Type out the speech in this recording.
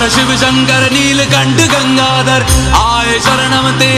हर शिव शंकर नीलकंठ गंगाधर आए शरणम ते